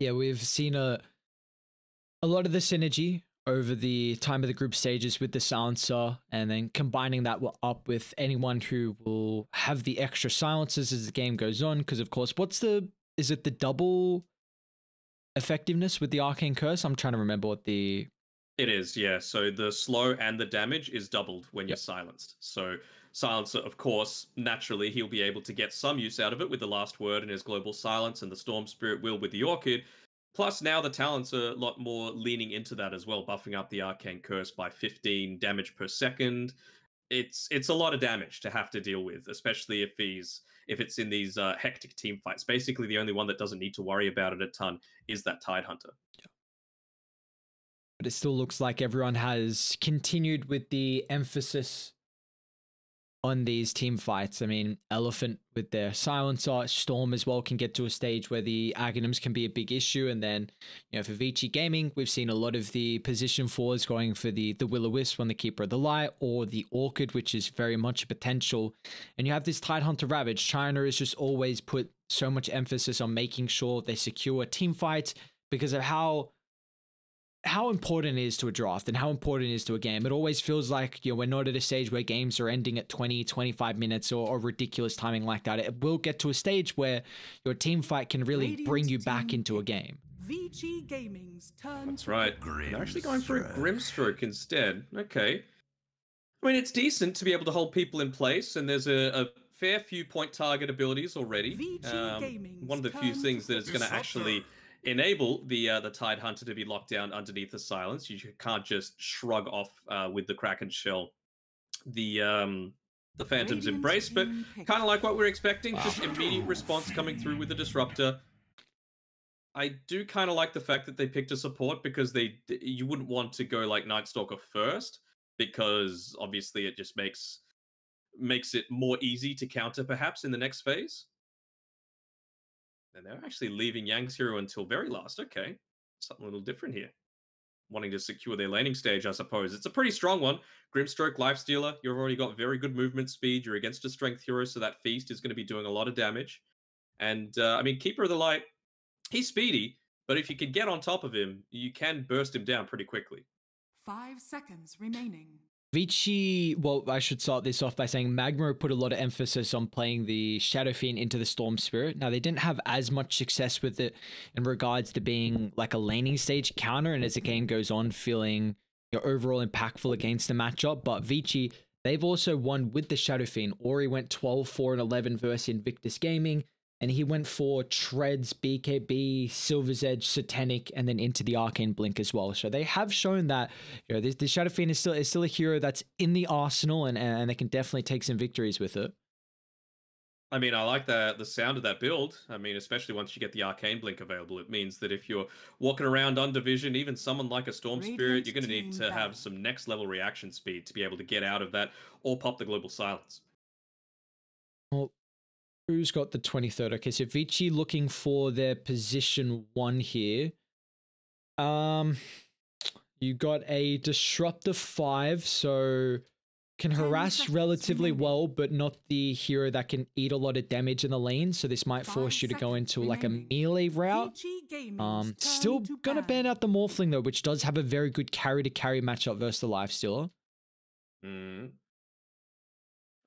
yeah, we've seen a a lot of the synergy over the time of the group stages with the silencer, and then combining that up with anyone who will have the extra silences as the game goes on. Because of course, what's the is it the double effectiveness with the arcane curse? I'm trying to remember what the it is, yeah. So the slow and the damage is doubled when yep. you're silenced. So silencer, of course, naturally he'll be able to get some use out of it with the last word and his global silence, and the storm spirit will with the orchid. Plus, now the talents are a lot more leaning into that as well, buffing up the arcane curse by 15 damage per second. It's it's a lot of damage to have to deal with, especially if he's if it's in these uh, hectic team fights. Basically, the only one that doesn't need to worry about it a ton is that Tide Hunter. Yeah. But it still looks like everyone has continued with the emphasis on these team fights. I mean, Elephant with their silencer, Storm as well can get to a stage where the Aghanims can be a big issue. And then, you know, for Vici Gaming, we've seen a lot of the position fours going for the the Will-O-Wisp on the Keeper of the Light or the Orchid, which is very much a potential. And you have this Tidehunter Ravage. China has just always put so much emphasis on making sure they secure team fights because of how how important it is to a draft and how important it is to a game. It always feels like, you know, we're not at a stage where games are ending at 20, 25 minutes or, or ridiculous timing like that. It will get to a stage where your team fight can really Radiant bring you back into a game. VG Gaming's turn. That's right. They're actually going for a Grimstroke instead. Okay. I mean, it's decent to be able to hold people in place, and there's a, a fair few point target abilities already. Um, one of the few things that is going to actually enable the uh, the Tide Hunter to be locked down underneath the silence. You can't just shrug off uh, with the Kraken shell. The um, the Phantom's embrace, but kind of like what we're expecting, just immediate response coming through with the disruptor. I do kind of like the fact that they picked a support because they you wouldn't want to go like Night Stalker first because obviously it just makes makes it more easy to counter perhaps in the next phase. And they're actually leaving Yang's hero until very last. Okay. Something a little different here. Wanting to secure their laning stage, I suppose. It's a pretty strong one. Grimstroke, Lifestealer. You've already got very good movement speed. You're against a strength hero, so that feast is going to be doing a lot of damage. And, uh, I mean, Keeper of the Light, he's speedy, but if you can get on top of him, you can burst him down pretty quickly. Five seconds remaining. Vici, well, I should start this off by saying Magma put a lot of emphasis on playing the Shadow Fiend into the Storm Spirit. Now, they didn't have as much success with it in regards to being like a laning stage counter, and as the game goes on, feeling you know, overall impactful against the matchup. But Vici, they've also won with the Shadow Fiend. Ori went 12, 4, and 11 versus Invictus Gaming and he went for Treads, BKB, Silver's Edge, Satanic, and then into the Arcane Blink as well. So they have shown that you know the, the Shadow Fiend is still is still a hero that's in the arsenal, and and they can definitely take some victories with it. I mean, I like the the sound of that build. I mean, especially once you get the Arcane Blink available, it means that if you're walking around under vision, even someone like a Storm Spirit, you're going to need to have some next level reaction speed to be able to get out of that or pop the Global Silence. Well, Who's got the 23rd? Okay, so Vici looking for their position one here. Um, you got a disruptor five, so can harass relatively well, but not the hero that can eat a lot of damage in the lane. So this might force you to go into like a melee route. Um, still gonna ban out the Morphling though, which does have a very good carry to carry matchup versus the Lifestealer. Mm.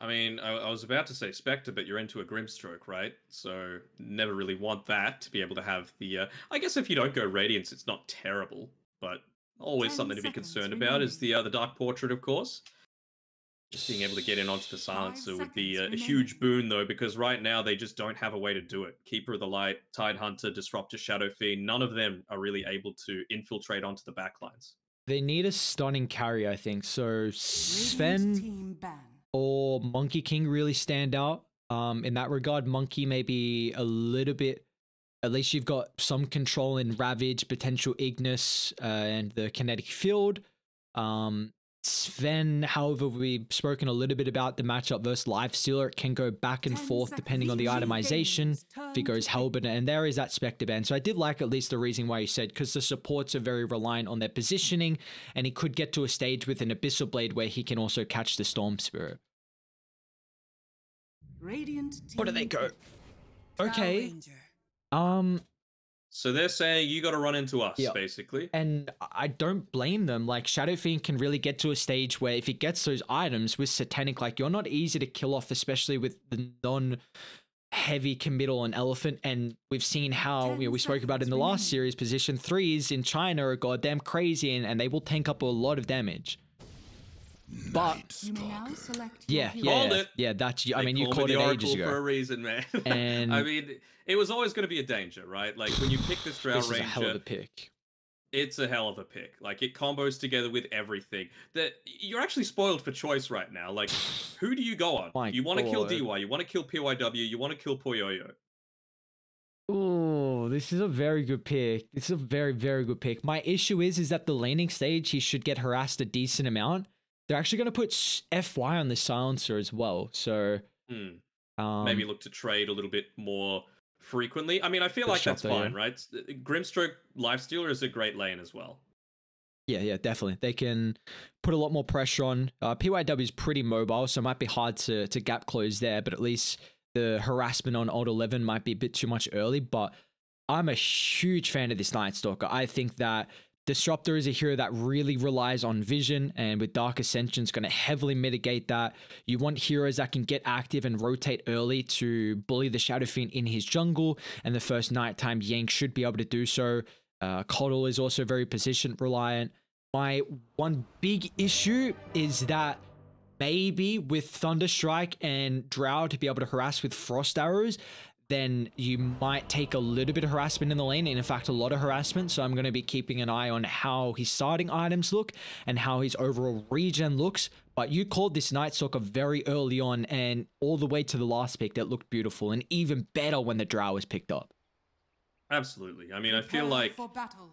I mean, I, I, was about to say Spectre, but you're into a Grimstroke, right? So never really want that to be able to have the. Uh, I guess if you don't go Radiance, it's not terrible, but always something to be concerned about is the uh, the Dark Portrait, of course. Just being able to get in onto the Silencer would be a, a, huge boon, though, because right now they just don't have a way to do it. Keeper of the Light, Tide Hunter, Disruptor, Shadow Fiend, none of them are really able to infiltrate onto the backlines. They need a stunning carry, I think. So Sven or Monkey King really stand out. Um, in that regard, Monkey may be a little bit. At least you've got some control in Ravage, potential Ignis, uh, and the kinetic field. Um, Sven, however, we've spoken a little bit about the matchup versus Lifestealer. It can go back and forth depending on the itemization. If he goes Hellbent, and there is that Spectre band. So I did like at least the reason why you said, because the supports are very reliant on their positioning, and he could get to a stage with an Abyssal Blade where he can also catch the Storm Spirit. Radiant Where do they go? Okay. Um, So they're saying you got to run into us, Yep. basically. And I don't blame them. Like Shadow Fiend can really get to a stage where if he gets those items with Satanic, like you're not easy to kill off, especially with the non heavy committal on Elephant. And we've seen how you know, we spoke about in the last series, position threes in China are goddamn crazy and, and they will tank up a lot of damage. But You may now select yeah, yeah, Called yeah, it. yeah, that's I They mean you called it the ages Oracle for a reason, man. And- I mean, it was always going to be a danger, right? Like when you pick this Drow This is a hell of a pick. it's a hell of a pick. Like it combos together with everything. That you're actually spoiled for choice right now. Like, who do you go on? My you want to kill DY, you want to kill PYW, you want to kill Poyoyo. Oh, this is a very good pick. This is a very, very good pick. My issue is, is that the laning stage, he should get harassed a decent amount. They're actually going to put FY on the silencer as well. So, Hmm. um, Maybe look to trade a little bit more frequently. I mean, I feel like that's there, yeah. fine, right? S- Grimstroke Lifestealer is a great lane as well. Yeah, yeah, definitely. They can put a lot more pressure on. Uh, PYW is pretty mobile, so it might be hard to to gap close there. But at least the harassment on Old Eleven might be a bit too much early. But I'm a huge fan of this Night Stalker. I think that Disruptor is a hero that really relies on vision, and with Dark Ascension, is going to heavily mitigate that. You want heroes that can get active and rotate early to bully the Shadow Fiend in his jungle, and the first nighttime Yang should be able to do so. Uh, KotL is also very position reliant. My one big issue is that maybe with Thunderstrike and Drow to be able to harass with Frost Arrows, then you might take a little bit of harassment in the lane, and in fact, a lot of harassment. So I'm going to be keeping an eye on how his starting items look and how his overall regen looks. But you called this Night Stalker very early on, and all the way to the last pick that looked beautiful, and even better when the Drow was picked up. Absolutely. I mean, I feel like for battle.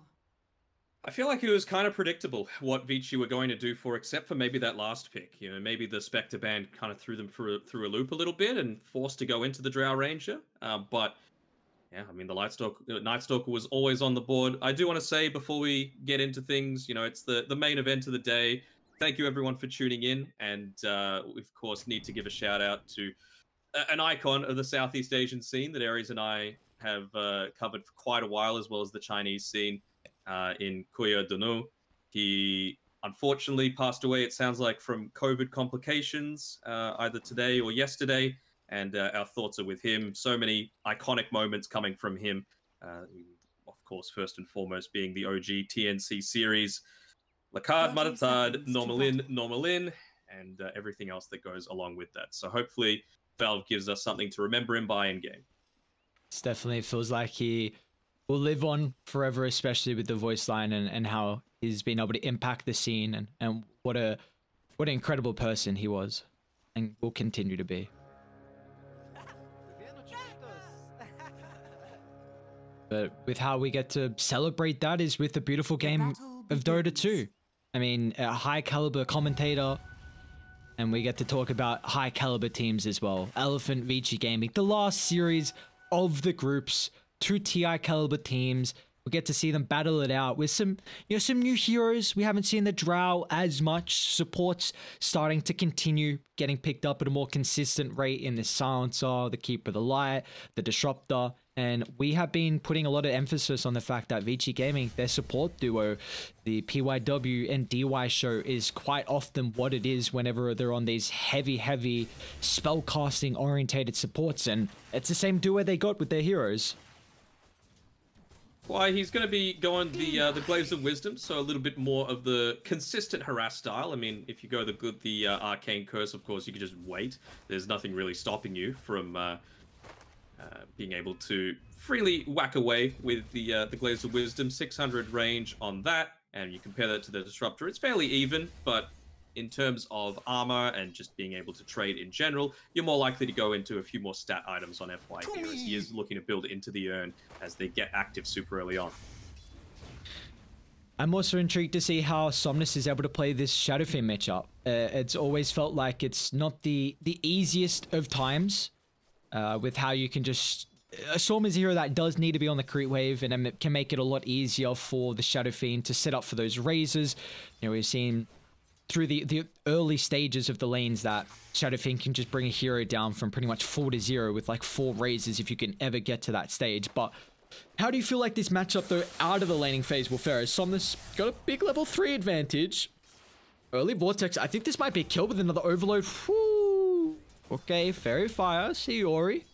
I feel like it was kind of predictable what Vici were going to do for, except for maybe that last pick. You know, maybe the Spectre band kind of threw them through a, through a loop a little bit and forced to go into the Drow Ranger. Uh, but yeah, I mean, the Lightstalker, uh, Night Stalker was always on the board. I do want to say before we get into things, you know, it's the the main event of the day. Thank you everyone for tuning in, and uh, we of course need to give a shout out to an icon of the Southeast Asian scene that Ares and I have uh, covered for quite a while, as well as the Chinese scene uh, in Kuya Dunoo. He unfortunately passed away, it sounds like, from COVID complications uh, either today or yesterday. And uh, our thoughts are with him. So many iconic moments coming from him. Uh, of course, first and foremost being the OG TNC series. Lakad, 30 Matatag, seconds to Normalin. Normalin, and uh, everything else that goes along with that. So hopefully, Valve gives us something to remember him by in game. It's definitely feels like he will live on forever, especially with the voice line and, and how he's been able to impact the scene and, and what a what an incredible person he was and will continue to be. But with how we get to celebrate that is with the beautiful game of Dota begins. 2. I mean, a high caliber commentator, and we get to talk about high caliber teams as well. Elephant Vici Gaming, the last series of the groups, two TI caliber teams. We get to see them battle it out with some, you know, some new heroes. We haven't seen the Drow as much. Supports starting to continue getting picked up at a more consistent rate in the Silencer, the Keeper of the Light, the Disruptor. And we have been putting a lot of emphasis on the fact that Vici Gaming, their support duo, the PYW and DY show, is quite often what it is whenever they're on these heavy, heavy spellcasting orientated supports. And it's the same duo they got with their heroes. FY he's going to be going the uh, the glaives of wisdom, so a little bit more of the consistent harass style. I mean, if you go the good the uh, arcane curse, of course, you can just wait. There's nothing really stopping you from uh, uh, being able to freely whack away with the uh, the glaives of wisdom. 600 range on that, and you compare that to the disruptor. It's fairly even, but in terms of armor and just being able to trade in general, you're more likely to go into a few more stat items on FY heroes. He is looking to build into the urn as they get active super early on. I'm also intrigued to see how Somnus is able to play this Shadowfiend matchup. Uh, it's always felt like it's not the the easiest of times, uh, with how you can just a Storm is a hero that does need to be on the creep wave, and it can make it a lot easier for the Shadow Fiend to set up for those razes. You know, we've seen through the, the early stages of the lanes that Shadow Fiend can just bring a hero down from pretty much four to zero with like four razes if you can ever get to that stage. But How do you feel like this matchup though out of the laning phase will fare? Somnus got a big level 3 advantage. Early Vortex, I think this might be a kill with another Overload. Whew. Okay, Faerie Fire, see Ori.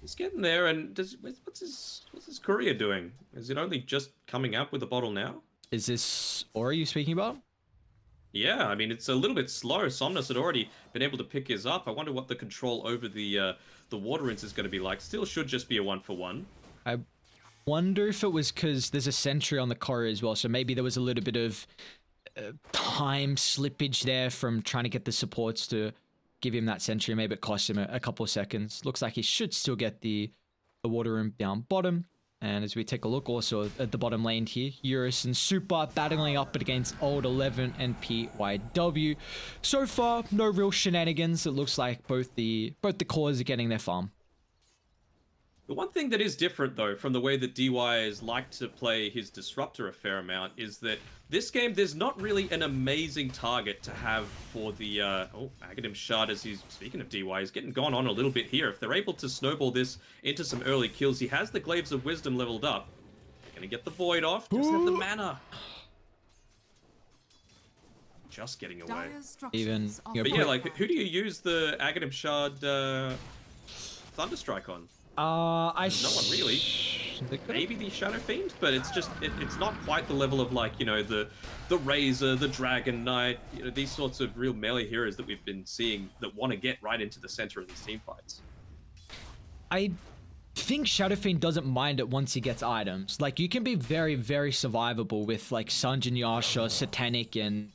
He's getting there, and does what's his what's his career doing? Is it only just coming up with the bottle now? Is this Ori you speaking about? Yeah, I mean it's a little bit slow. Somnus had already been able to pick his up. I wonder what the control over the uh, the water rune is going to be like. Still should just be a one for one. I wonder if it was because there's a sentry on the core as well, so maybe there was a little bit of uh, time slippage there from trying to get the supports to give him that sentry. Maybe it cost him a, a couple of seconds. Looks like he should still get the the water rune down bottom. And as we take a look also at the bottom lane here, Eurus and Super battling up against Old 11 and PYW. So far, no real shenanigans. It looks like both the both the cores are getting their farm. The one thing that is different, though, from the way that DY is like to play his Disruptor a fair amount, is that this game, there's not really an amazing target to have for the... Uh, oh, Aghanim Shard, as he's... Speaking of DY, he's getting gone on a little bit here. If they're able to snowball this into some early kills, he has the Glaives of Wisdom leveled up. Gonna get the Void off, just have the mana. Just getting away. Even... But yeah, like, who do you use the Aghanim Shard uh, Thunderstrike on? Uh, I no one really. Maybe the Shadow Fiend, but it's just it, it's not quite the level of like you know the the Razor, the Dragon Knight, you know these sorts of real melee heroes that we've been seeing that want to get right into the center of these team fights. I think Shadow Fiend doesn't mind it once he gets items. Like you can be very very survivable with like Sange and Yasha, Satanic, and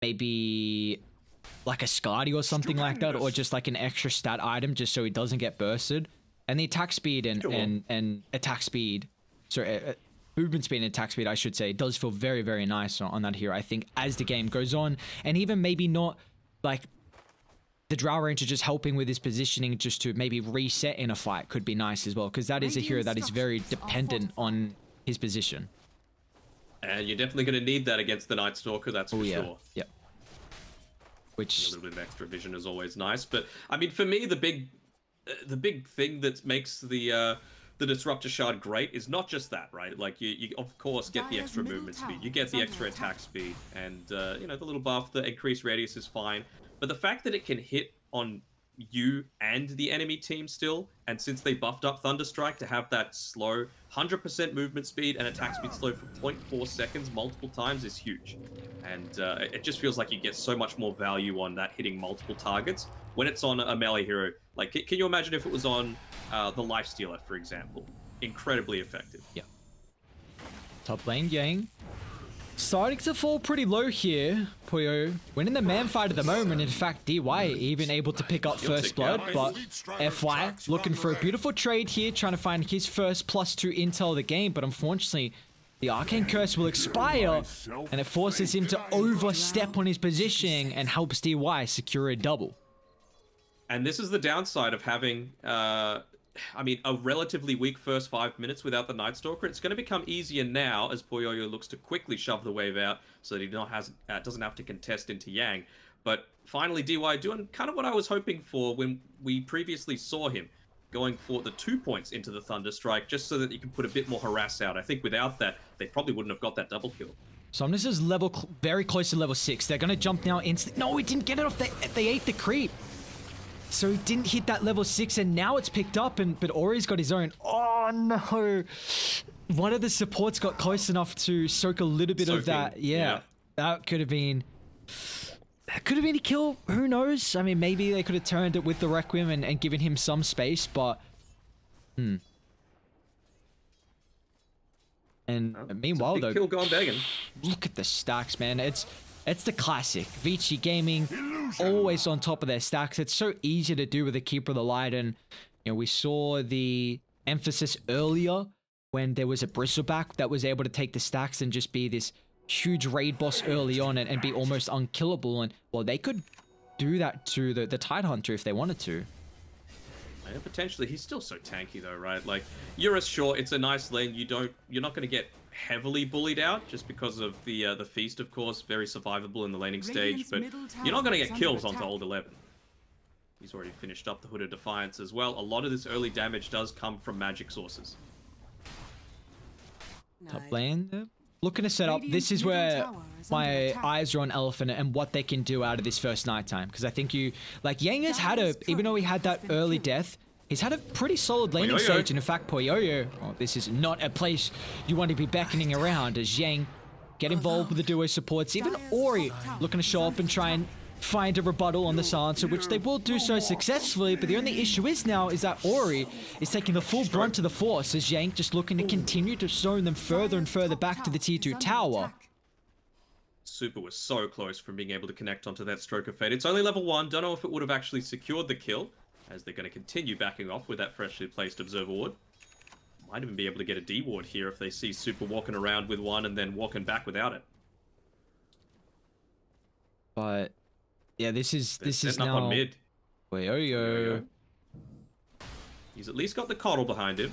maybe like a Skadi or something like that, or just like an extra stat item just so he doesn't get bursted. And the attack speed and, sure. and, and attack speed, sorry, uh, uh, movement speed and attack speed, I should say, does feel very, very nice on, on that hero. I think as the game goes on, and even maybe not like the Drow Ranger just helping with his positioning just to maybe reset in a fight could be nice as well, because that is a hero that is very dependent on his position. And you're definitely going to need that against the Night Stalker, that's for oh, yeah. sure. Yep. Which... A little bit of extra vision is always nice, but I mean, for me, the big the big thing that makes the uh, the disruptor shard great is not just that, right? Like you, you of course get the extra movement speed, you get the extra attack speed, and uh, you know the little buff, the increased radius is fine. But the fact that it can hit on you and the enemy team still, and since they buffed up Thunderstrike to have that slow 100% movement speed and attack speed slow for 0.4 seconds multiple times is huge. And uh, it just feels like you get so much more value on that hitting multiple targets when it's on a melee hero. Like, can you imagine if it was on uh, the Lifestealer, for example? Incredibly effective. Yeah. Top lane Yang. Starting to fall pretty low here, Puyo. Winning the man fight at the moment. In fact, DY even able to pick up first blood, but FY looking for a beautiful trade here, trying to find his first plus two intel of the game, but unfortunately, the Arcane Curse will expire, and it forces him to overstep on his positioning and helps DY secure a double. And this is the downside of having, uh, I mean, a relatively weak first five minutes without the Night Stalker. It's going to become easier now as Poyoyo looks to quickly shove the wave out so that he has, uh, doesn't have to contest into Yang. But finally, DY doing kind of what I was hoping for when we previously saw him going for the two points into the Thunder Strike, just so that you can put a bit more harass out. I think without that, they probably wouldn't have got that double kill. Somnus is level very close to level six. They're gonna jump now instantly. No, he didn't get it off. They, they ate the creep. So he didn't hit that level 6 and now it's picked up and but Ori's got his own. Oh no. One of the supports got close enough to soak a little bit Soaking, of that. Yeah, yeah. That could have been that could have been a kill. Who knows? I mean, maybe they could have turned it with the Requiem and, and given him some space, but hmm. And oh, meanwhile, though, kill gone begging. Look at the stacks, man. It's it's the classic. Vici Gaming, always on top of their stacks. It's so easy to do with the Keeper of the Light. And, you know, we saw the emphasis earlier when there was a Bristleback that was able to take the stacks and just be this huge raid boss early on and, and be almost unkillable. And, well, they could do that to the, the Tidehunter if they wanted to. Yeah, potentially. He's still so tanky though, right? Like, Eurus, sure, it's a nice lane. You don't, you're not going to get heavily bullied out just because of the uh, the feast, of course, very survivable in the laning stage. But you're not going to get kills onto old eleven. He's already finished up the Hood of Defiance as well. A lot of this early damage does come from magic sources. Top lane, looking to set up. This is where my eyes are on Elephant and what they can do out of this first night time. Because I think you, like Yang has had a, even though he had that early death, he's had a pretty solid laning stage. And in fact, Poyoyo, oh, this is not a place you want to be beckoning around as Yang get involved with the duo supports. Even Ori looking to show up and try and find a rebuttal on the silencer, which they will do so successfully, but the only issue is now is that Ori is taking the full brunt of the force as Yang just looking to continue to zone them further and further back to the T2 tower. Super was so close from being able to connect onto that Stroke of Fate. It's only level 1, don't know if it would have actually secured the kill, as they're going to continue backing off with that freshly placed Observer Ward. Might even be able to get a D Ward here if they see Super walking around with one and then walking back without it. But yeah, this is this is now. Up on mid. Wait, oh yo. He's at least got the KotL behind him.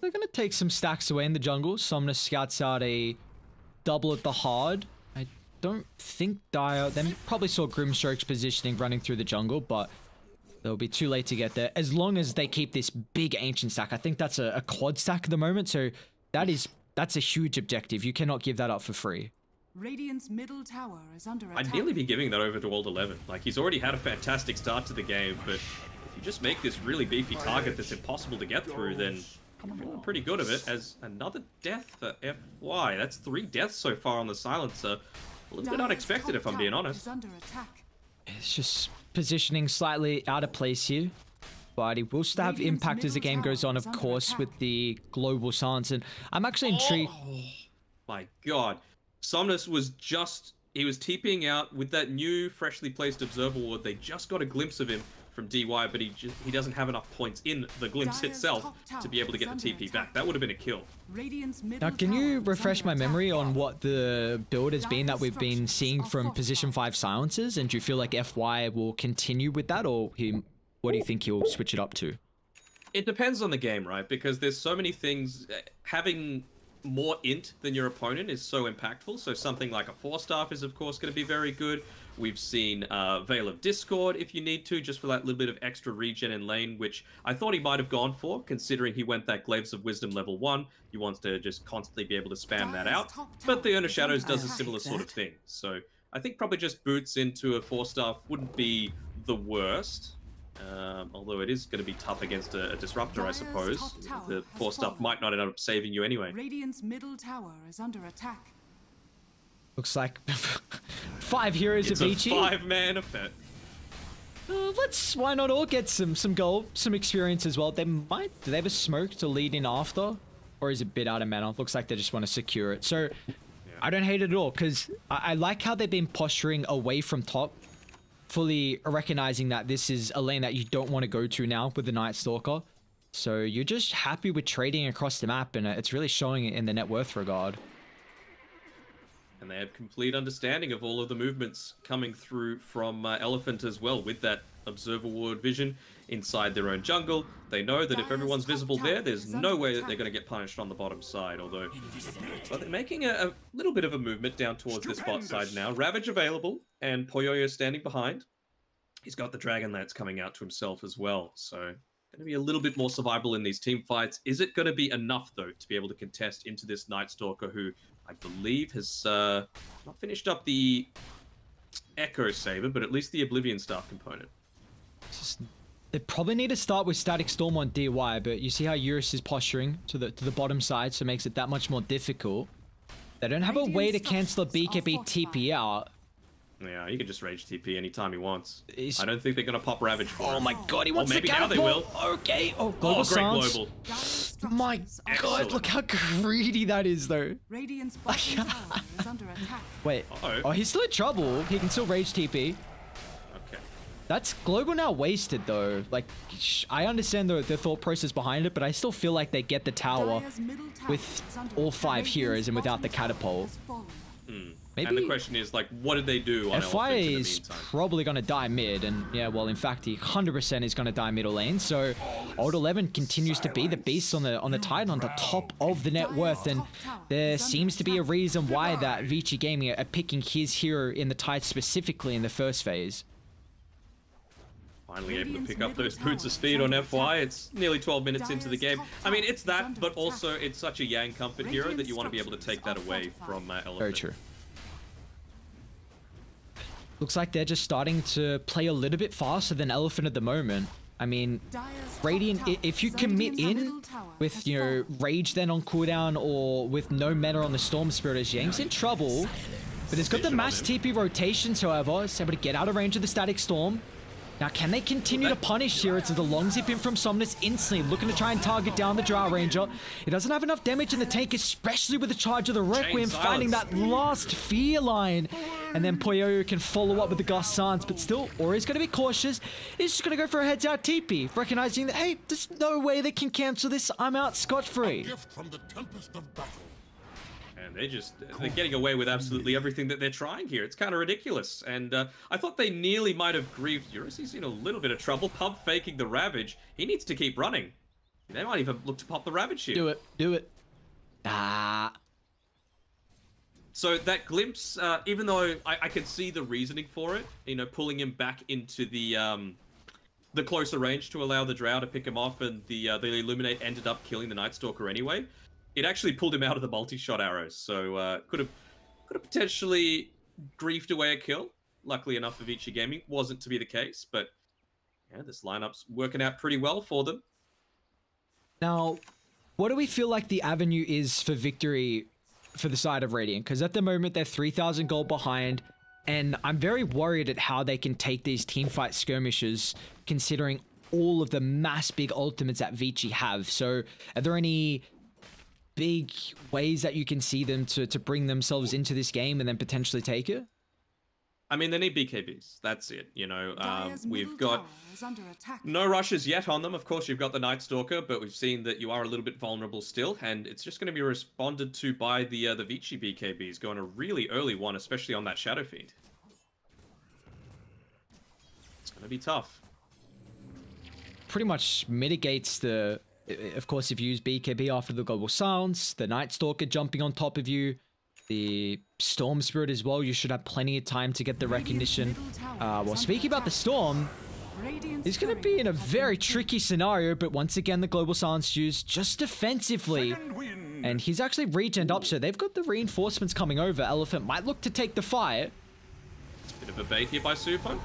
They're gonna take some stacks away in the jungle. Somnus scouts out a double at the hard. I don't think Dire. They probably saw Grimstroke's positioning running through the jungle, but they'll be too late to get there. As long as they keep this big ancient stack, I think that's a, a quad stack at the moment. So that is that's a huge objective. You cannot give that up for free. Radiant's middle tower is under attack. I'd nearly be giving that over to Old 11. Like, he's already had a fantastic start to the game, but if you just make this really beefy target that's impossible to get through, then I'm feeling pretty good of it. As another death for FY. That's three deaths so far on the Silencer. A little bit unexpected, if I'm being honest. It's just positioning slightly out of place here. But he will still have impact as the game goes on, of course, with the global silence. And I'm actually oh intrigued. Oh, my god. Somnus was just he was TPing out with that new freshly placed observer ward. They just got a glimpse of him from DY, but he just, he doesn't have enough points in the glimpse itself to be able to get the TP back. That would have been a kill. Now, can you refresh my memory on what the build has been that we've been seeing from position 5 silences? And do you feel like FY will continue with that, or he, what do you think he'll switch it up to? It depends on the game, right? Because there's so many things. Eh, having more int than your opponent is so impactful. So something like a Force Staff is, of course, going to be very good. We've seen uh, Veil of Discord if you need to, just for that little bit of extra regen in lane, which I thought he might have gone for, considering he went that Glaives of Wisdom level 1. He wants to just constantly be able to spam that out. But the of Shadows does a similar sort of thing. So I think probably just boots into a Force Staff wouldn't be the worst. Um, although it is going to be tough against a, a disruptor, I suppose. The Force Staff might not end up saving you anyway. Radiant's middle tower is under attack. Looks like five heroes it's of each. five-man effect. Uh, let's why not all get some some gold, some experience as well. They might. Do they have a smoke to lead in after, or is it a bit out of mana? Looks like they just want to secure it. So. Yeah. I don't hate it at all because I, I like how they've been posturing away from top fully recognizing that this is a lane that you don't want to go to now with the Night Stalker. So you're just happy with trading across the map, and it's really showing it in the net worth regard. And they have complete understanding of all of the movements coming through from uh, Elephant as well, with that Observer Ward vision inside their own jungle. They know that if everyone's visible there, there's no way that they're going to get punished on the bottom side, although... But they're making a, a little bit of a movement down towards this bot side now. Ravage available, and Poyoyo standing behind. He's got the Dragon Lance coming out to himself as well, so going to be a little bit more survival in these team fights. Is it going to be enough, though, to be able to contest into this Night Stalker, who I believe has uh, not finished up the Echo Sabre, but at least the Oblivion Staff component? Just they probably need to start with Static Storm on DY, but you see how Eurus is posturing to the to the bottom side, so it makes it that much more difficult. They don't have a way to cancel a BKB TP out. Yeah, he can just rage TP anytime he wants. He's... I don't think they're gonna pop Ravage for Oh him. my god, he wants oh, maybe the now they will. Okay. Oh, global oh, great global. My god, look how greedy that is, though. Radiant's is under attack. Wait. Uh -oh. oh, he's still in trouble. He can still rage TP. That's global now wasted though. Like, I understand the, the thought process behind it, but I still feel like they get the tower with all five heroes and without the catapult. Hmm. Maybe and the question is, like, what did they do on FY is probably going to die mid, and yeah, well, in fact, he 100% is going to die middle lane. So, Old 11 continues to be the beast on the on the Titan, on the top of the net worth, and there seems to be a reason why that Vici Gaming are picking his hero in the Titan specifically in the first phase. Finally able to pick up those boots of speed on FY. It's nearly 12 minutes into the game. I mean, it's that, but also it's such a Yang comfort hero that you want to be able to take that away from uh, Elephant. Very true. Looks like they're just starting to play a little bit faster than Elephant at the moment. I mean, Radiant, if you commit in with, you know, Rage then on cooldown or with no mana on the Storm Spirit as Yang's in trouble. But it's got the mass TP rotations, however. It's able to get out of range of the Static Storm. Now, can they continue to punish here? It's the long zip in from Somnus instantly, looking to try and target down the Drow Ranger. It doesn't have enough damage in the tank, especially with the charge of the Requiem, finding that last fear line. And then Poyoyo can follow up with the Gust Sans, but still, Ori's going to be cautious. He's just going to go for a heads out TP, recognizing that, hey, there's no way they can cancel this. I'm out scot-free. And they just they're getting away with absolutely everything that they're trying here. It's kind of ridiculous. And uh, I thought they nearly might have grieved Eurus. He's in a little bit of trouble. Pump faking the Ravage. He needs to keep running. They might even look to pop the Ravage here. Do it. Do it. Ah. So that glimpse, uh, even though I, I could see the reasoning for it, you know, pulling him back into the um, the closer range to allow the Drow to pick him off, and the uh, the Illuminate ended up killing the Night Stalker anyway it actually pulled him out of the multi-shot arrows, so uh, could have could have potentially griefed away a kill. Luckily enough for Vici Gaming, wasn't to be the case, but yeah, this lineup's working out pretty well for them. Now, what do we feel like the avenue is for victory for the side of Radiant? Because at the moment they're 3,000 gold behind, and I'm very worried at how they can take these teamfight skirmishes, considering all of the mass big ultimates that Vici have. So, are there any big ways that you can see them to, to bring themselves into this game and then potentially take it? I mean, they need BKBs. That's it. You know, um, we've got no rushes yet on them. Of course, you've got the Night Stalker, but we've seen that you are a little bit vulnerable still, and it's just going to be responded to by the uh, the Vici BKBs going a really early one, especially on that Shadow Fiend. It's going to be tough. Pretty much mitigates the of course, if you use BKB after the Global Silence, the Night Stalker jumping on top of you, the Storm Spirit as well, you should have plenty of time to get the recognition. Uh, well, speaking about the Storm, he's going to be in a very tricky scenario, but once again, the Global Silence used just defensively. And he's actually regened up, so they've got the reinforcements coming over. Elephant might look to take the fight. Bit of a bait here by Super.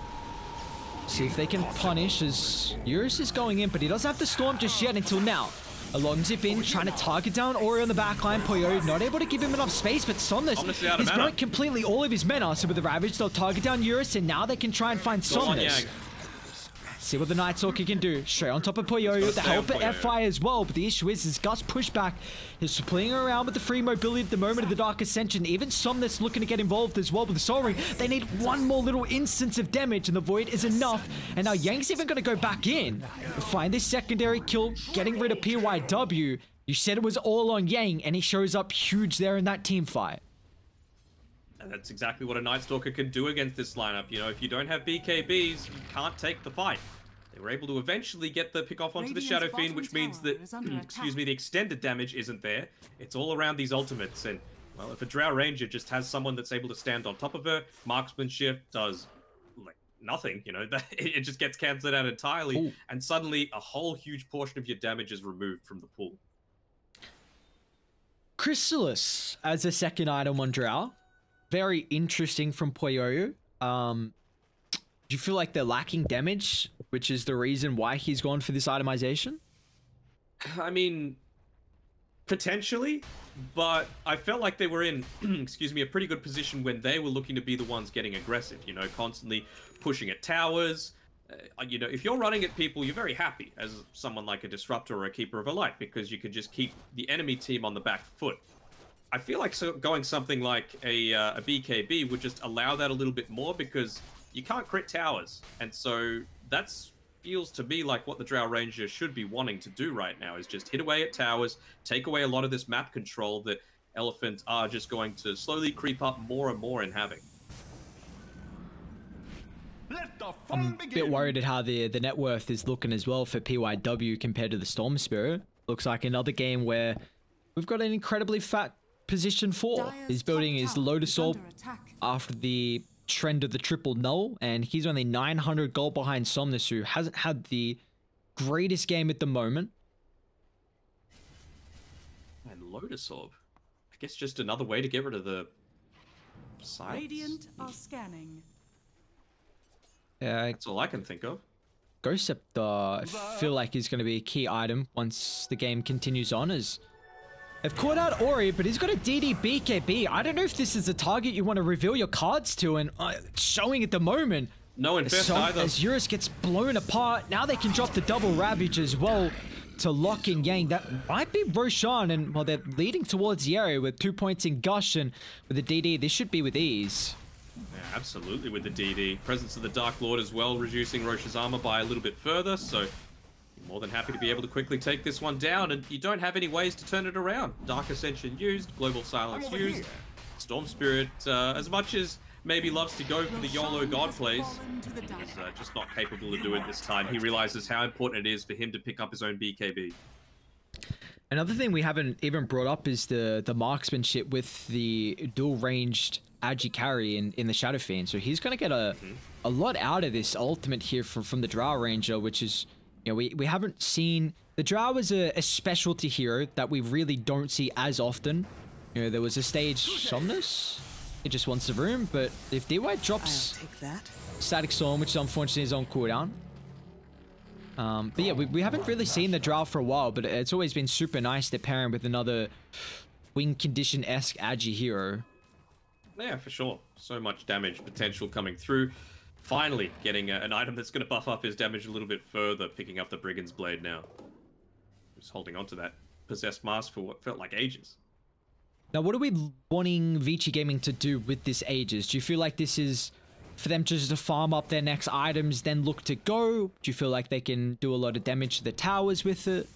See if they can punish as Eurus is going in, but he doesn't have the Storm just yet until now. A long zip in, trying to target down Ori on the backline. Poyo not able to give him enough space, but Somnus, he's burnt completely all of his mana. So with the Ravage, they'll target down Eurus, and now they can try and find Somnus. See what the Night Stalker can do. Straight on top of Poyo. The help at FY as well. But the issue is his Gust pushback. He's playing around with the free mobility at the moment of the Dark Ascension. Even Somnus looking to get involved as well with the Soul Ring. They need one more little instance of damage and the Void is enough. And now Yang's even going to go back in. Find this secondary kill, getting rid of PYW. You said it was all on Yang and he shows up huge there in that team fight. And that's exactly what a Night Stalker can do against this lineup. You know, if you don't have BKBs, you can't take the fight. They were able to eventually get the pick off onto the Shadow Fiend, which means that, excuse me, the extended damage isn't there. It's all around these ultimates. And, well, if a Drow Ranger just has someone that's able to stand on top of her, marksmanship does, like, nothing, you know, it just gets cancelled out entirely. Ooh. And suddenly a whole huge portion of your damage is removed from the pool. Chrysalis as a second item on Drow very interesting from Poyo. Um, do you feel like they're lacking damage, which is the reason why he's gone for this itemization? I mean, potentially, but I felt like they were in, excuse me, a pretty good position when they were looking to be the ones getting aggressive, you know, constantly pushing at towers. Uh, you know, if you're running at people, you're very happy as someone like a disruptor or a keeper of a light because you can just keep the enemy team on the back foot. I feel like so going something like a, uh, a BKB would just allow that a little bit more because you can't crit towers. And so that's feels to me like what the Drow Ranger should be wanting to do right now is just hit away at towers, take away a lot of this map control that elephants are just going to slowly creep up more and more in having. I'm a bit worried at how the the net worth is looking as well for PYW compared to the Storm Spirit. Looks like another game where we've got an incredibly fat position four. He's building his Lotus Orb after the trend of the triple null, and he's only 900 gold behind Somnus, who hasn't had the greatest game at the moment. And Lotus Orb. I guess just another way to get rid of the sites. Radiant are scanning. Yeah, That's all I can think of. Ghost Scepter, I feel like is going to be a key item once the game continues on as they've caught out Ori, but he's got a DD BKB. I don't know if this is a target you want to reveal your cards to and uh, showing at the moment. No infest So, either. as Eurus gets blown apart, now they can drop the double Ravage as well to lock in Yang. That might be Roshan, and well, they're leading towards the area with two points in Gush, and with the DD, this should be with ease. Yeah, absolutely with the DD. Presence of the Dark Lord as well, reducing Rosh's armor by a little bit further, so more than happy to be able to quickly take this one down, and you don't have any ways to turn it around. Dark Ascension used, Global Silence used, Storm Spirit, uh, as much as maybe loves to go for the YOLO God plays, is uh, just not capable of doing it this time. He realizes how important it is for him to pick up his own BKB. Another thing we haven't even brought up is the the marksmanship with the dual ranged Agi carry in, in the Shadow Fiend. So he's gonna get a a lot out of this ultimate here from from the Drow Ranger, which is you know we we haven't seen the Drow is a, a specialty hero that we really don't see as often. You know there was a stage Somnus. It just wants the room, but if DY drops that. Static Storm, which unfortunately is on cooldown. Um, but yeah, we, we haven't really seen the Drow for a while, but it's always been super nice to pair him with another wing condition-esque Agi hero. Yeah, for sure. So much damage potential coming through. Finally, getting a, an item that's going to buff up his damage a little bit further, picking up the Brigand's Blade now. Just holding on to that possessed mask for what felt like ages. Now, what are we wanting Vici Gaming to do with this Aegis? Do you feel like this is for them just to farm up their next items, then look to go? Do you feel like they can do a lot of damage to the towers with it?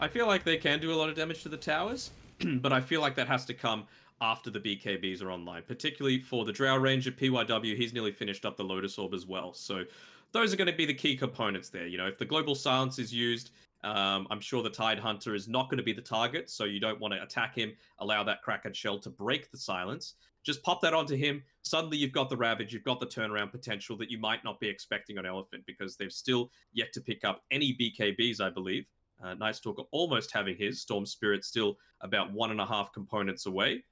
I feel like they can do a lot of damage to the towers, but I feel like that has to come after the BKBs are online, particularly for the Drow Ranger PYW. He's nearly finished up the Lotus Orb as well. So those are going to be the key components there. You know, if the Global Silence is used, um, I'm sure the Tide Hunter is not going to be the target, so you don't want to attack him, allow that Kraken Shell to break the silence. Just pop that onto him. Suddenly you've got the Ravage, you've got the turnaround potential that you might not be expecting on Elephant because they've still yet to pick up any BKBs, I believe. Uh, Night Stalker almost having his. Storm Spirit still about one and a half components away.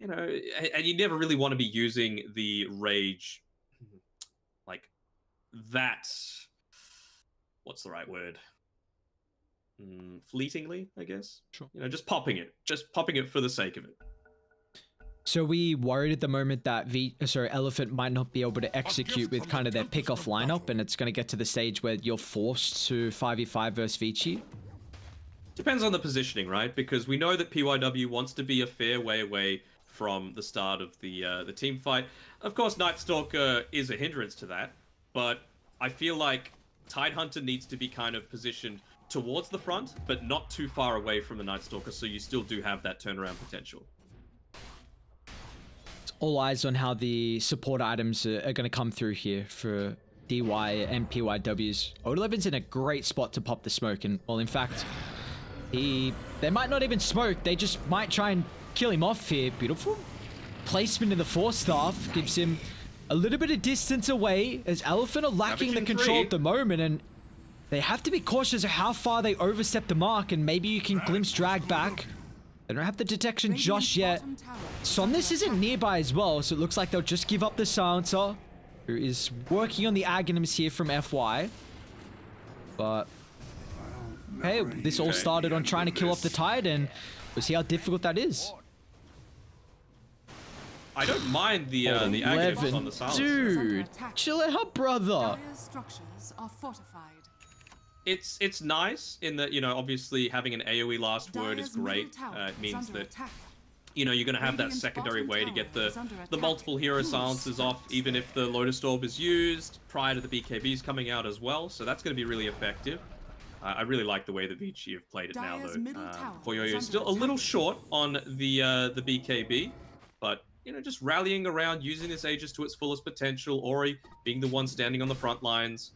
You know, and, and you never really want to be using the Rage like that. What's the right word? Mm, fleetingly, I guess. Sure. You know, just popping it, just popping it for the sake of it. So we worried at the moment that V, uh, sorry, Elephant might not be able to execute with kind of their pick-off lineup, and it's going to get to the stage where you're forced to 5v5 versus Vici. Depends on the positioning, right? Because we know that PYW wants to be a fair way away from the start of the uh, the team fight. Of course, Night Stalker is a hindrance to that, but I feel like Tide Hunter needs to be kind of positioned towards the front, but not too far away from the Night Stalker, so you still do have that turnaround potential. It's all eyes on how the support items are, are going to come through here for DY and PYWs. Old11's in a great spot to pop the smoke, and well, in fact, he they might not even smoke. They just might try and kill him off here. Beautiful placement in the force staff gives him a little bit of distance away as Elephant are lacking the control three. at the moment, and they have to be cautious of how far they overstep the mark, and maybe you can glimpse drag back. They don't have the detection just yet. bottom tower is Somnus under isn't nearby as well, so it looks like they'll just give up the silencer, who is working on the Aghanims here from FY. But hey, this all started on trying to kill off the tide, and we'll see how difficult that is. I don't mind the uh, the Aghanim's on the silence. dude, chill out, brother. Dire's structures are fortified. It's it's nice in that you know obviously having an AOE last word is great. tower Uh, it is means that attack. you know you're going to have that secondary way to get the the multiple hero Whose silences off even if the Lotus Orb is used prior to the BKBs coming out as well. So that's going to be really effective. I really like the way that Vici have played it now, though. Um, Poyoyo is still a little short on the uh, the BKB, but you know, just rallying around, using this Aegis to its fullest potential. Ori being the one standing on the front lines,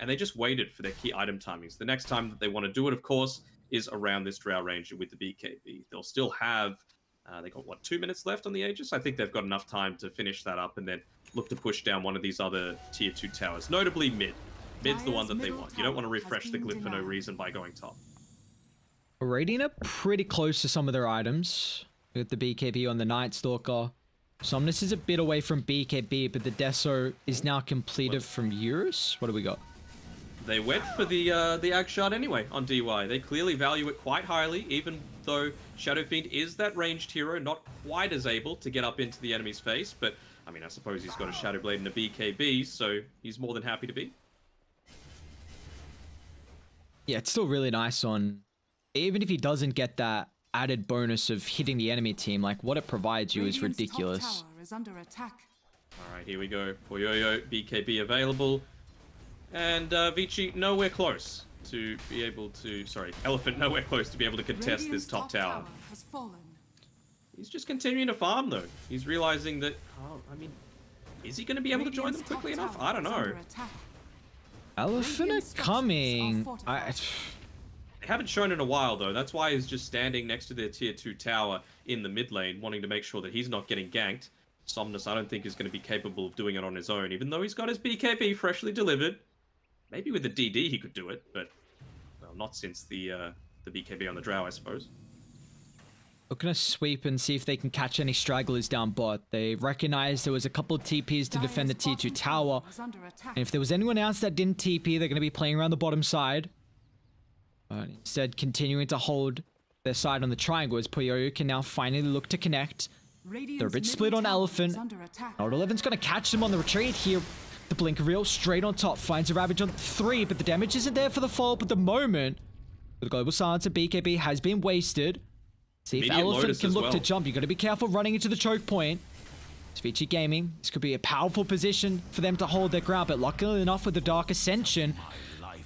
and they just waited for their key item timings. The next time that they want to do it, of course, is around this Drow Ranger with the BKB. They'll still have. Uh, they got what two minutes left on the Aegis. I think they've got enough time to finish that up and then look to push down one of these other tier two towers, notably mid. Mid's the one that they want. You don't want to refresh the glyph for no reason by going top. Radiant are pretty close to some of their items. With the BKB on the Night Stalker. Somnus is a bit away from BKB, but the Deso is now completed from Eurus. What do we got? They went for the uh, the Ag Shard anyway on DY. They clearly value it quite highly, even though Shadow Fiend is that ranged hero, not quite as able to get up into the enemy's face. But, I mean, I suppose he's got a Shadow Blade and a BKB, so he's more than happy to be yeah, it's still really nice on, even if he doesn't get that added bonus of hitting the enemy team, like what it provides you is ridiculous. Is under attack. All right, here we go. Poyoyo, BKB available. And uh, Vici nowhere close to be able to, sorry, Elephant nowhere close to be able to contest Radiant's this top, top tower. tower He's just continuing to farm though. He's realizing that, oh, I mean, is he going to be able Radiant's to join them quickly enough? I don't know. Elephant coming. I, they haven't shown in a while though. That's why he's just standing next to their tier two tower in the mid lane, wanting to make sure that he's not getting ganked. Somnus, I don't think, is going to be capable of doing it on his own, even though he's got his BKB freshly delivered. Maybe with the DD he could do it, but well, not since the uh, the BKB on the Drow, I suppose. We're going to sweep and see if they can catch any stragglers down bot. They recognized there was a couple of TPs to defend the tier 2 tower. And if there was anyone else that didn't TP, they're going to be playing around the bottom side. But instead, continuing to hold their side on the triangle as Poyoyo can now finally look to connect. They're a bit split on Elephant. Old Eleven's going to catch them on the retreat here. The Blink Reel straight on top finds a Ravage on three, but the damage isn't there for the fall. But the moment the Global Silencer BKB has been wasted. See if Elephant can look well. to jump. You got to be careful running into the choke point. It's Vici Gaming. This could be a powerful position for them to hold their ground, but luckily enough with the Dark Ascension,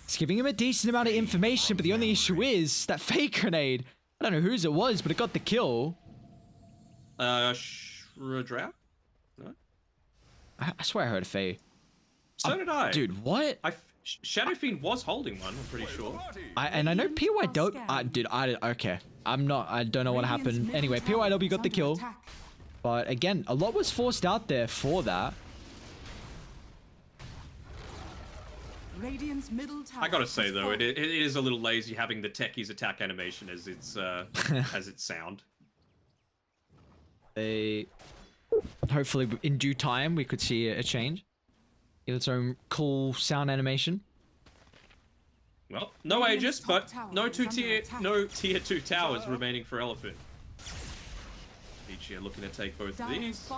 it's giving him a decent amount of information, but the only issue is that fake grenade. I don't know whose it was, but it got the kill. Uh, Shredra? No? I, I, swear I heard a Faye. So uh, did I. Dude, what? I Shadow Fiend was holding one, I'm pretty sure. I, and I know PY don't. Uh, dude, I okay. I'm not. I don't know what happened. Anyway, PYW got the kill, but again, a lot was forced out there for that. I gotta say though, it, it is a little lazy having the techies attack animation as its uh, as its sound. They hopefully in due time we could see a change in its own cool sound animation. Well, no Aegis, but no two tier no tier two towers remaining for Elephant. Vici looking to take both of these.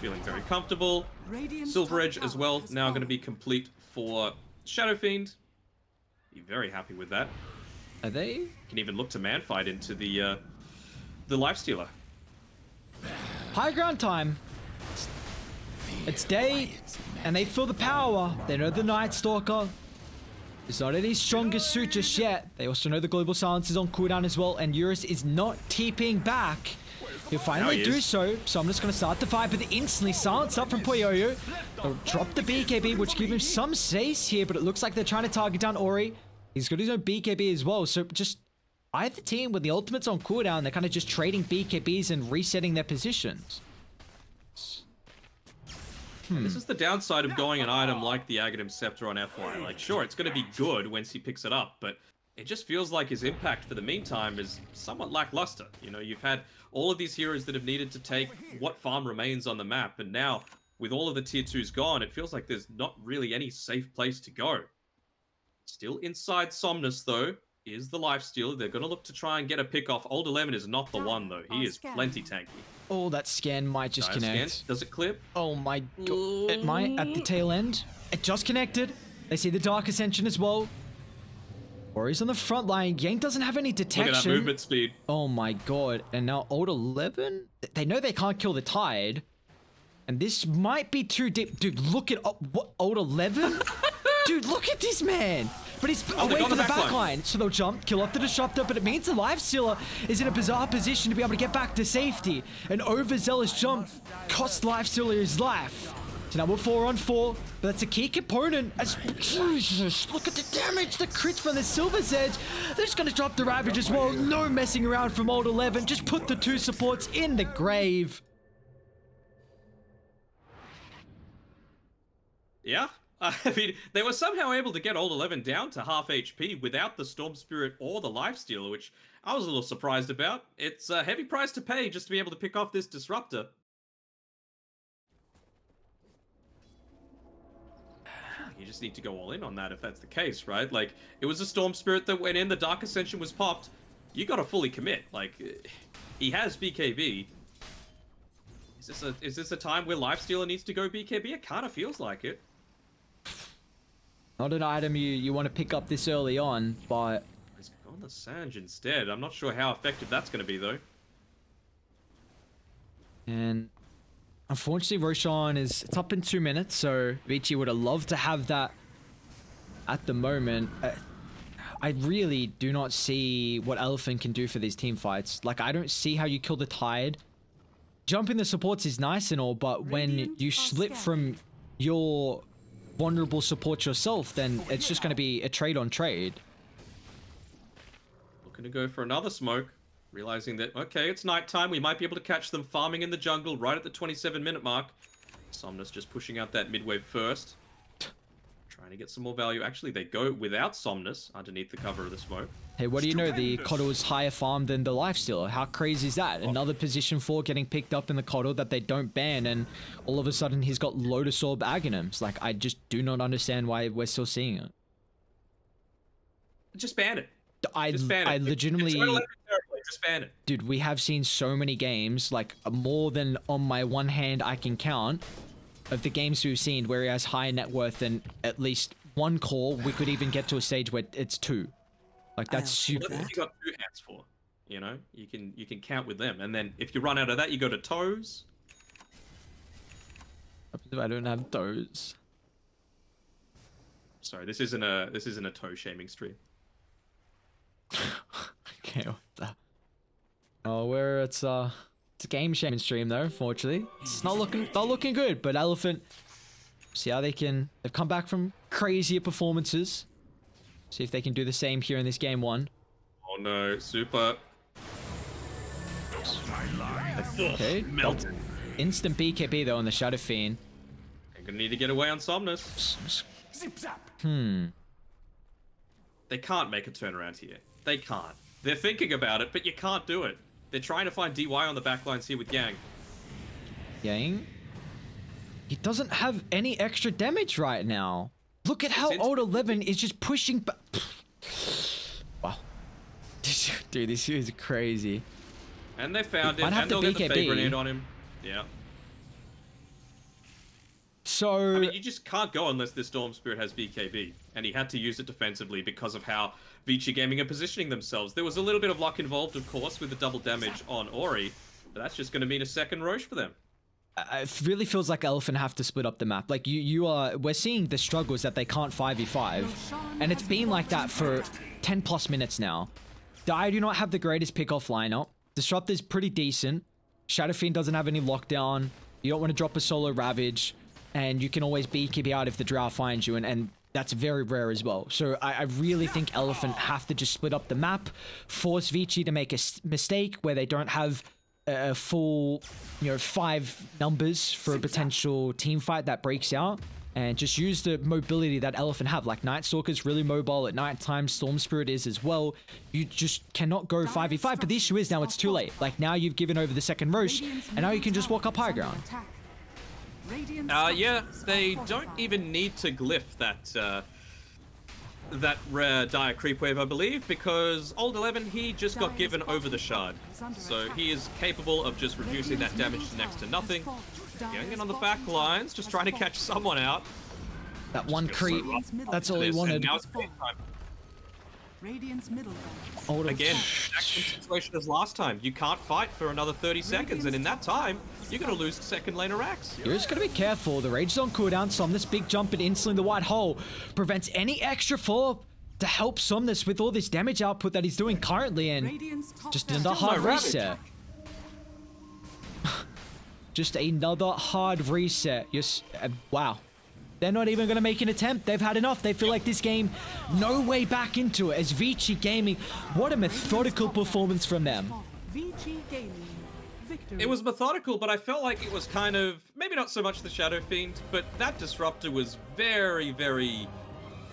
Feeling very comfortable. Silver Edge as well, now going to be complete for Shadow Fiend. Be very happy with that. Are they? Can even look to man fight into the uh, the life stealer. High ground time. It's day, and they feel the power. They know the Night Stalker is not at his strongest suit just yet. They also know the Global Silence is on cooldown as well, and Eurus is not TPing back. He'll finally he do so, so I'm just going to start the fight, but the instantly silence up from Poyoyo. They'll drop the BKB, which give him some space here, but it looks like they're trying to target down Ori. He's got his own BKB as well, so just either team with the ultimates on cooldown, they're kind of just trading BKBs and resetting their positions. Hmm. This is the downside of going an item like the Aghanim Scepter on FY. Like, sure, it's going to be good once he picks it up, but it just feels like his impact for the meantime is somewhat lackluster. You know, you've had all of these heroes that have needed to take what farm remains on the map, and now, with all of the tier 2s gone, it feels like there's not really any safe place to go. Still inside Somnus, though, is the life stealer. They're going to look to try and get a pick off. Old Eleven is not the one, though. He is plenty tanky. Oh, that scan might just connect. Scan. Does it clip? Oh my god. It might at the tail end. It just connected. They see the Dark Ascension as well. Warriors on the front line. Yang doesn't have any detection. Look at that movement speed. Oh my god. And now Old 11? They know they can't kill the Tide. And this might be too deep. Dude, look at what Old 11? Dude, look at this man. but he's Oh, away from the the back back line. So they'll jump, kill off the disruptor, but it means the life stealer is in a bizarre position to be able to get back to safety. An overzealous jump costs life stealer his life. So now we're four on four, but that's a key component. As Jesus, look at the damage, the crits from the Silver's Edge. They're just gonna drop the Ravage as well. No messing around from Old 11. Just put the two supports in the grave. Yeah. I mean, they were somehow able to get Old 11 down to half HP without the Storm Spirit or the Life Stealer, which I was a little surprised about. It's a heavy price to pay just to be able to pick off this Disruptor. You just need to go all in on that if that's the case, right? Like, it was a Storm Spirit that went in, the Dark Ascension was popped. You gotta fully commit. Like, he has BKB. Is this a is this a time where Life Stealer needs to go BKB? It kinda feels like it. Not an item you, you want to pick up this early on, but He's gone the Sange instead. I'm not sure how effective that's going to be, though. And unfortunately, Roshan is it's up in two minutes, so Vici would have loved to have that at the moment. Uh, I really do not see what Elephant can do for these team fights. Like, I don't see how you kill the Tide. Jumping the supports is nice and all, but when you slip scanning. from your vulnerable support yourself, then it's just going to be a trade on trade. Looking to go for another smoke. Realizing that, okay, it's nighttime. We might be able to catch them farming in the jungle right at the 27 minute mark. Somnus just pushing out that midwave first. Trying to get some more value. Actually, they go without Somnus underneath the cover of the smoke. Hey, what do you know? The KotL is higher farm than the Lifestealer. How crazy is that? Oh. Another position 4 getting picked up in the KotL that they don't ban, and all of a sudden he's got Lotus Orb Aghanims. Like, I just do not understand why we're still seeing it. Just ban it. I, Just ban it. I legitimately, unlimited territory, Just ban it. dude, we have seen so many games, like more than on my one hand I can count, of the games we've seen where he has higher net worth than at least one call. We could even get to a stage where it's two. Like, that's super. What have you got two hands for? You know, you can you can count with them, and then if you run out of that, you go to toes. I don't have toes. Sorry, this isn't a this isn't a toe shaming stream. Okay, what the? Oh, where it's uh, it's a game shaming stream though. Fortunately, it's not looking not looking good. But Elephant, see how they can. They've come back from crazier performances. See if they can do the same here in this game one. Oh no, super. Okay, Melted. instant BKB though on the Shadow Fiend. They're gonna need to get away on Somnus. Zip zap. Hmm. They can't make a turnaround here. They can't. They're thinking about it, but you can't do it. They're trying to find DY on the backlines here with Gang. Yang. He doesn't have any extra damage right now. Look at how old 11 is just pushing back. Wow. Dude, this is crazy. And they found him, have and to they'll get the BKB. fade grenade on him. Yeah. So I mean, you just can't go unless this Storm Spirit has BKB, and he had to use it defensively because of how Vici Gaming are positioning themselves. There was a little bit of luck involved, of course, with the double damage on Ori, but that's just going to mean a second Rosh for them. uh, it really feels like Elephant have to split up the map. Like you, you are. We're seeing the struggles that they can't five v five, and it's been like that for ten plus minutes now. I do not have the greatest pick-off lineup. Disruptor's pretty decent. Shadow Fiend doesn't have any lockdown. You don't want to drop a solo Ravage, and you can always BKB out if the Drow finds you, and, and that's very rare as well. So I, I really think Elephant have to just split up the map, force Vici to make a mistake where they don't have a full, you know, five numbers for a potential team fight that breaks out. And just use the mobility that Elephant have. Like Night Stalker's really mobile at night time. Storm Spirit is as well. You just cannot go 5v5. But the issue is now it's too late. Like now you've given over the second Rosh. And now you can just walk up high ground. Uh, yeah, they don't even need to glyph that, uh, that rare dire creep wave, I believe, because Old 11, he just got given over the shard. So he is capable of just reducing that damage to next to nothing. Getting in on the back lines, just trying to catch someone out. That one feels so creep. That's all he This, and wanted. now it's game time. Radiant's middle barracks. Again, same situation as last time. You can't fight for another 30 seconds, and in that time, you're going to lose second lane of racks. You're just gonna be careful. The rage is on cooldown, so on this big jump and instantly the white hole prevents any extra for to help Somnus with all this damage output that he's doing currently and just another hard reset. just another hard reset. Just, uh, wow. They're not even going to make an attempt. They've had enough. They feel like this game, no way back into it. As Vici Gaming, what a methodical performance from them. Vici Gaming. It was methodical, but I felt like it was kind of, maybe not so much the Shadow Fiend, but that Disruptor was very, very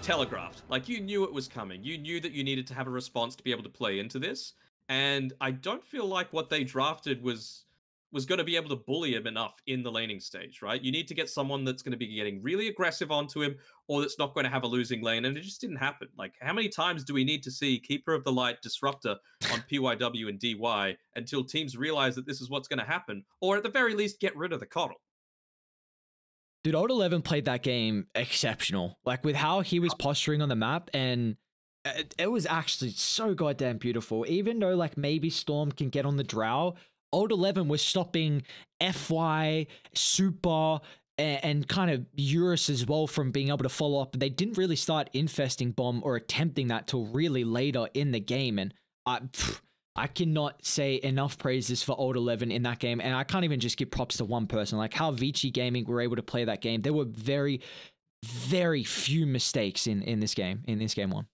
telegraphed. Like, you knew it was coming. You knew that you needed to have a response to be able to play into this. And I don't feel like what they drafted was was going to be able to bully him enough in the laning stage, right? You need to get someone that's going to be getting really aggressive onto him or that's not going to have a losing lane. And it just didn't happen. Like, how many times do we need to see Keeper of the Light Disruptor on PYW and DY until teams realize that this is what's going to happen? Or at the very least, get rid of the KotL? Dude, Old 11 played that game exceptional. Like, with how he was posturing on the map and it, it was actually so goddamn beautiful. Even though, like, maybe Storm can get on the drow, Old 11 was stopping FY, Super, and, kind of Eurus as well from being able to follow up. They didn't really start infesting bomb or attempting that till really later in the game. And I, pff, I cannot say enough praises for Old 11 in that game. And I can't even just give props to one person. Like how Vici Gaming were able to play that game. There were very, very few mistakes in, in this game, in this game one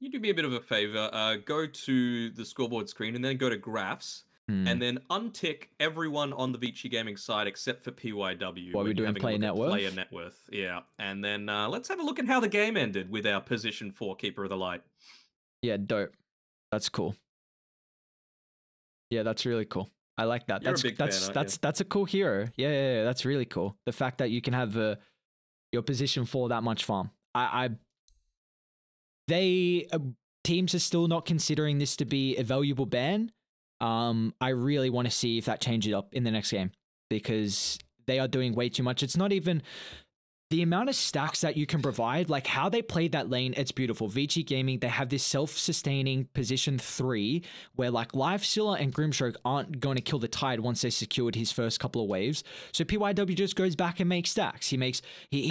you do me a bit of a favor. Uh, go to the scoreboard screen and then go to graphs Mm. and then untick everyone on the Vici Gaming side except for PYW. What are we doing? Player net worth. Player net worth. Yeah, and then uh, let's have a look at how the game ended with our position four keeper of the light. Yeah, dope. That's cool. Yeah, that's really cool. I like that. You're that's that's fan, that's that's a cool hero. Yeah, yeah, yeah, that's really cool. The fact that you can have uh, your position four that much farm. I, I they uh, teams are still not considering this to be a valuable ban um, I really want to see if that changes up in the next game because they are doing way too much. It's not even the amount of stacks that you can provide, like how they played that lane, it's beautiful. Vici Gaming, they have this self-sustaining position three where like Lifestealer and Grimstroke aren't going to kill the tide once they secured his first couple of waves. So PYW just goes back and makes stacks. He makes he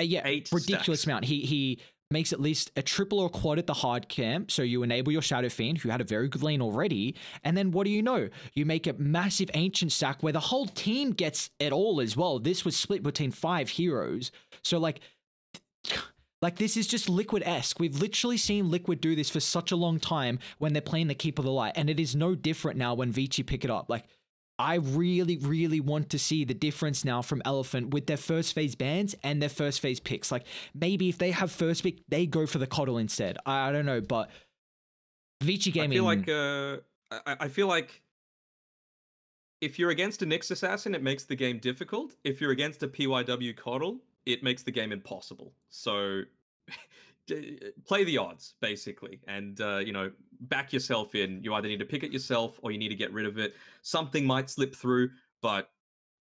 uh, yeah, Eight ridiculous stacks. amount. He he makes at least a triple or quad at the hard camp. So you enable your Shadow Fiend, who had a very good lane already. And then what do you know? You make a massive Ancient stack where the whole team gets it all as well. This was split between five heroes. So like... Like this is just Liquid-esque. We've literally seen Liquid do this for such a long time when they're playing the Keep of the Light, and it is no different now when Vici pick it up. Like I really, really want to see the difference now from Elephant with their first phase bans and their first phase picks. Like maybe if they have first pick, they go for the KotL instead. I, I don't know, but Vici Gaming. I feel like uh, I, I feel like if you're against a Nyx assassin, it makes the game difficult. If you're against a PYW KotL, it makes the game impossible. So play the odds basically and uh, you know back yourself in. You either need to pick it yourself or you need to get rid of it. Something might slip through but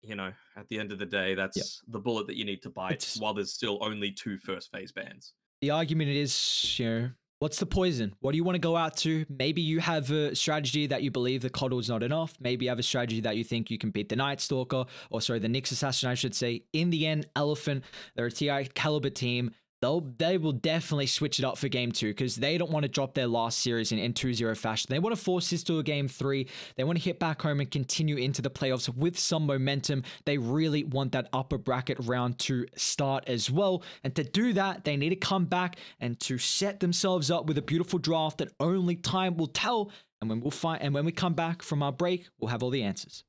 you know at the end of the day that's yep. the bullet that you need to bite it's... while there's still only two first phase bans the argument is you know what's the poison? What do you want to go out to? Maybe you have a strategy that you believe the KotL is not enough. Maybe you have a strategy that you think you can beat the night stalker or sorry the Nyx assassin i should say. In the end elephant they're a ti caliber team they'll they will definitely switch it up for game two because they don't want to drop their last series in, in 2-0 fashion. They want to force this to a game three. They want to hit back home and continue into the playoffs with some momentum. They really want that upper bracket round to start as well. And to do that, they need to come back and to set themselves up with a beautiful draft that only time will tell. And when we'll find and when we come back from our break, we'll have all the answers.